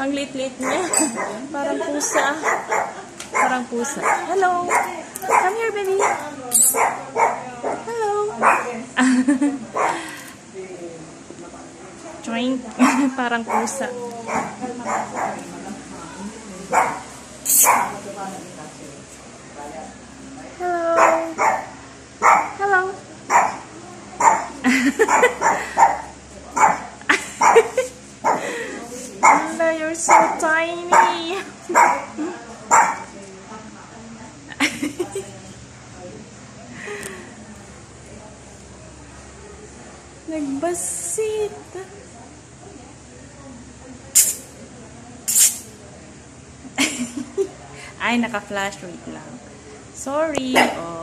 Ang lit-lit niya. Parang pusa. Parang pusa. Hello. Come here, baby. Hello. Drink. Parang pusa. Hello. Hello. Lola, you're so tiny. Nagbasit. Ay, naka-flash. Wait lang. Sorry. Oh.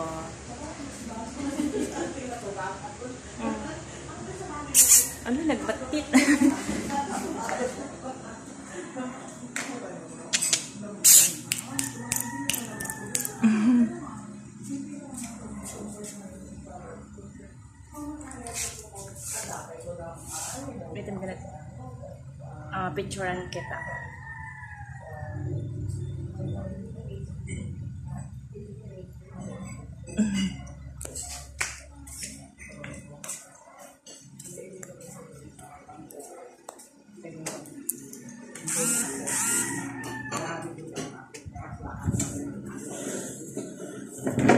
Ano, nagbatit. Wait a minute. Ah, picturean kita. Thank you.